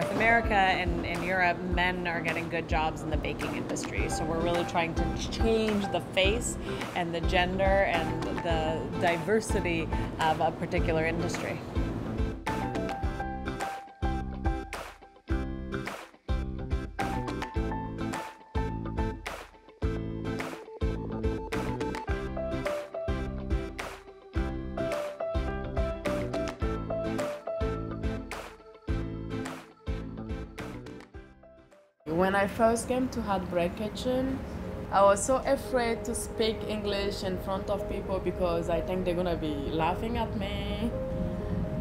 and in Europe, men are getting good jobs in the baking industry. So we're really trying to change the face and the gender and the diversity of a particular industry. When I first came to Hot Bread Kitchen, I was so afraid to speak English in front of people because I think they're gonna be laughing at me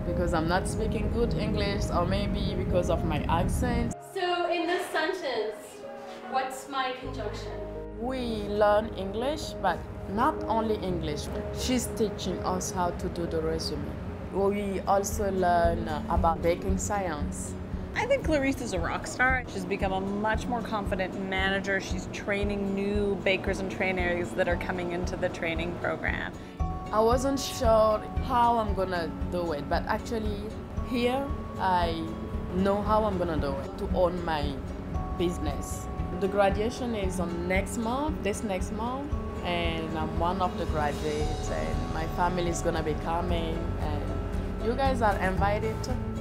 because I'm not speaking good English or maybe because of my accent. So in this sentence, what's my conjunction? We learn English, but not only English. She's teaching us how to do the resume. We also learn about baking science. I think Clarice is a rock star. She's become a much more confident manager. She's training new bakers and trainers that are coming into the training program. I wasn't sure how I'm gonna do it, but actually here I know how I'm gonna do it to own my business. The graduation is on next month, this next month, and I'm one of the graduates and my family is gonna be coming and you guys are invited too.